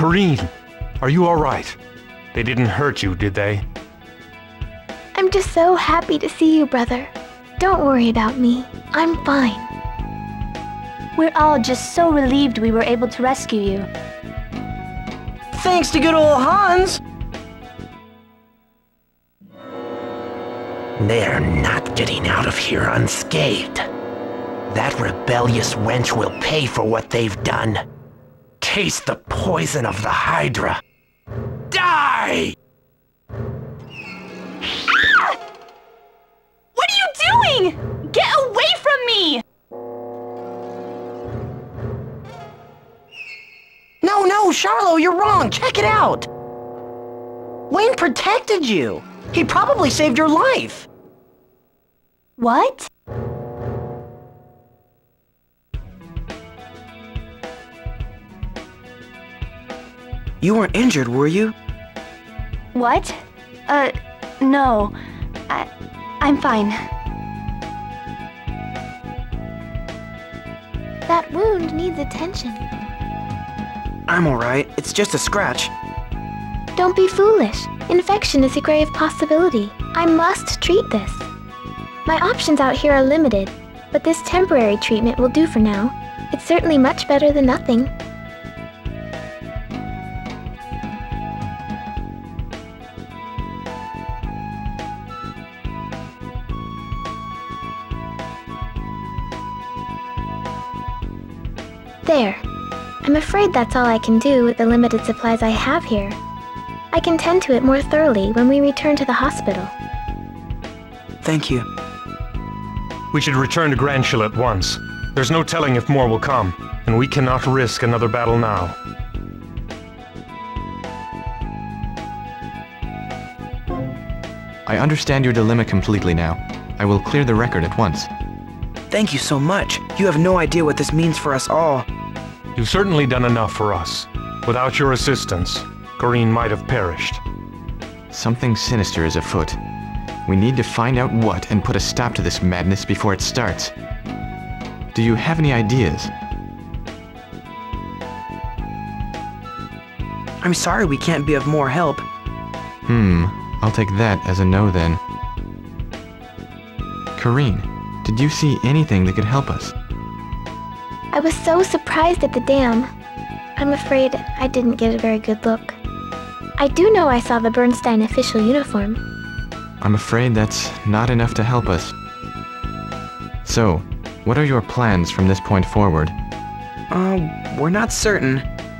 Karine, are you alright? They didn't hurt you, did they? I'm just so happy to see you, brother. Don't worry about me. I'm fine. We're all just so relieved we were able to rescue you. Thanks to good old Hans! They're not getting out of here unscathed. That rebellious wench will pay for what they've done. Taste the poison of the Hydra. Die! What are you doing? Get away from me! No, no, Charlo, you're wrong. Check it out. Wein protected you. He probably saved your life. What? You weren't injured, were you? What? Uh, no. I, I'm fine. That wound needs attention. I'm alright. It's just a scratch. Don't be foolish. Infection is a grave possibility. I must treat this. My options out here are limited, but this temporary treatment will do for now. It's certainly much better than nothing. There. I'm afraid that's all I can do with the limited supplies I have here. I can tend to it more thoroughly when we return to the hospital. Thank you. We should return to Granshil at once. There's no telling if more will come, and we cannot risk another battle now. I understand your dilemma completely now. I will clear the record at once. Thank you so much. You have no idea what this means for us all. You've certainly done enough for us. Without your assistance, Karine might have perished. Something sinister is afoot. We need to find out what and put a stop to this madness before it starts. Do you have any ideas? I'm sorry we can't be of more help. Hmm, I'll take that as a no then. Karine, did you see anything that could help us? I was so surprised at the dam. I'm afraid I didn't get a very good look. I do know I saw the Bernstein official uniform. I'm afraid that's not enough to help us. So, what are your plans from this point forward? Uh, we're not certain.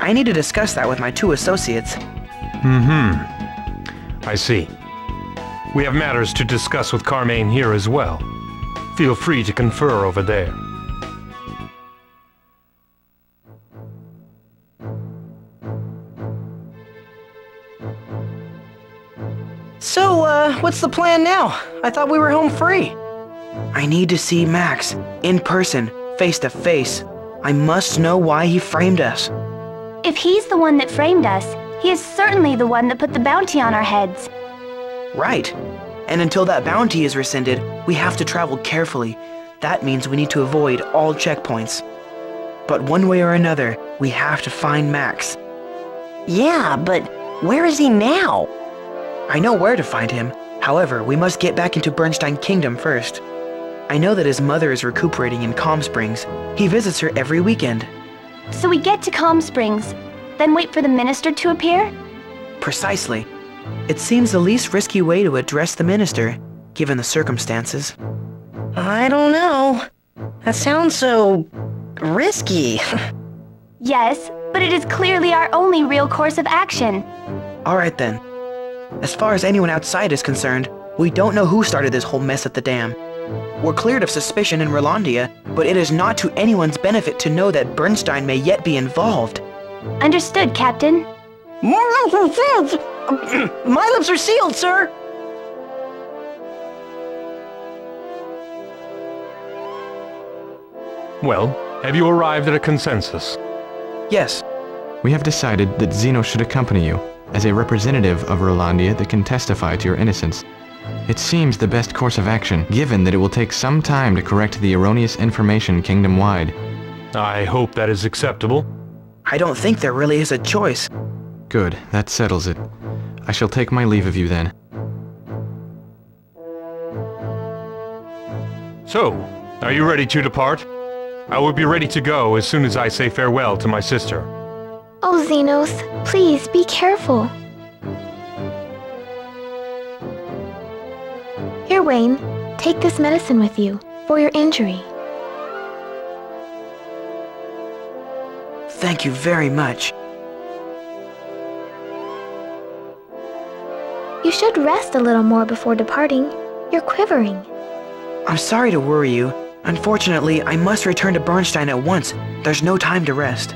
I need to discuss that with my two associates. Mm-hmm. I see. We have matters to discuss with Carmaine here as well. Feel free to confer over there. So, uh, what's the plan now? I thought we were home free. I need to see Max, in person, face to face. I must know why he framed us. If he's the one that framed us, he is certainly the one that put the bounty on our heads. Right. And until that bounty is rescinded, we have to travel carefully. That means we need to avoid all checkpoints. But one way or another, we have to find Max. Yeah, but where is he now? I know where to find him. However, we must get back into Bernstein Kingdom first. I know that his mother is recuperating in Calm Springs. He visits her every weekend. So we get to Calm Springs, then wait for the minister to appear? Precisely. It seems the least risky way to address the minister, given the circumstances. I don't know. That sounds so... risky. yes, but it is clearly our only real course of action. Alright then. As far as anyone outside is concerned, we don't know who started this whole mess at the dam. We're cleared of suspicion in Rolandia, but it is not to anyone's benefit to know that Bernstein may yet be involved. Understood, Captain. More lips are sealed! My lips are sealed, sir! Well, have you arrived at a consensus? Yes. We have decided that Zeno should accompany you, as a representative of Rolandia that can testify to your innocence. It seems the best course of action, given that it will take some time to correct the erroneous information kingdom-wide. I hope that is acceptable. I don't think there really is a choice. Good, that settles it. I shall take my leave of you then. So, are you ready to depart? I will be ready to go as soon as I say farewell to my sister. Oh, Xenos, please be careful. Here, Wein, take this medicine with you for your injury. Thank you very much. You should rest a little more before departing. You're quivering. I'm sorry to worry you. Unfortunately, I must return to Bernstein at once. There's no time to rest.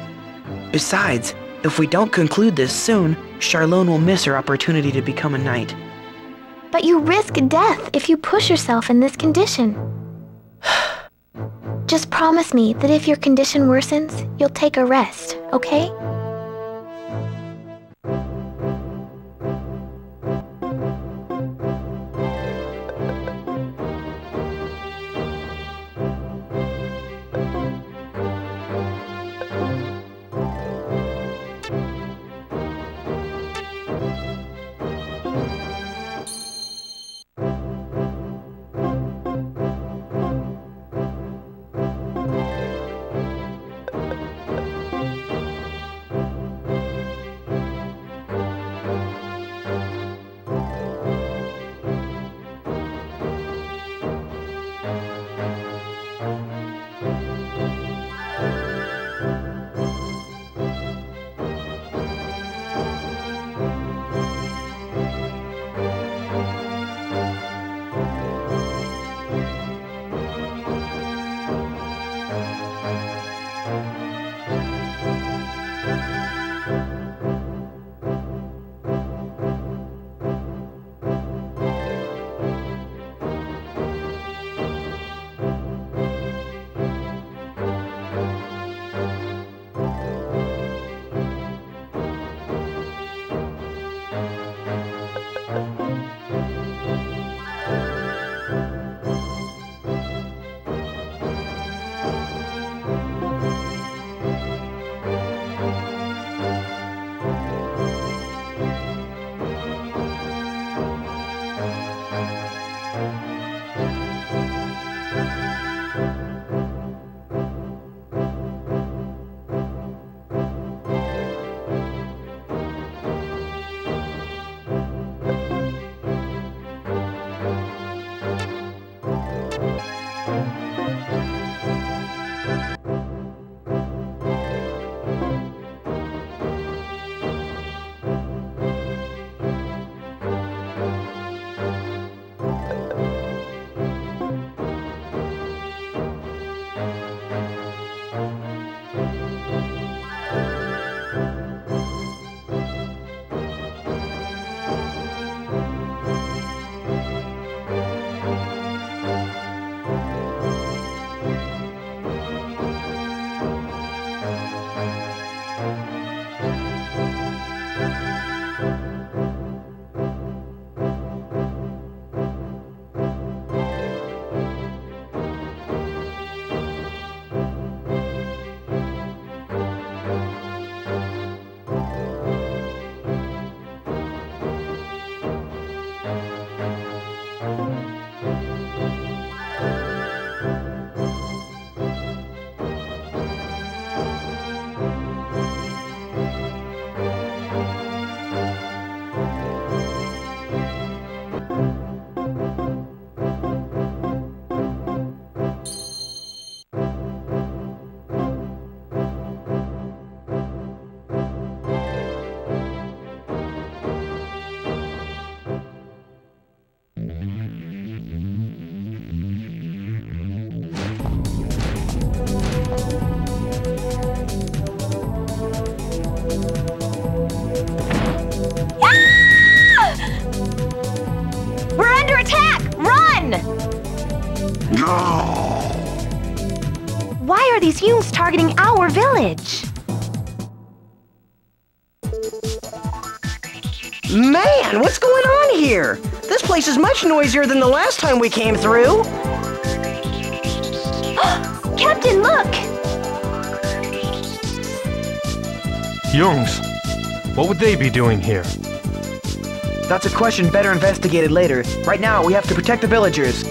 Besides, if we don't conclude this soon, Charlone will miss her opportunity to become a knight. But you risk death if you push yourself in this condition. Just promise me that if your condition worsens, you'll take a rest, okay? Run! Why are these fumes targeting our village? Man, what's going on here? This place is much noisier than the last time we came through. Captain, look! Jungs, what would they be doing here? That's a question better investigated later. Right now, we have to protect the villagers.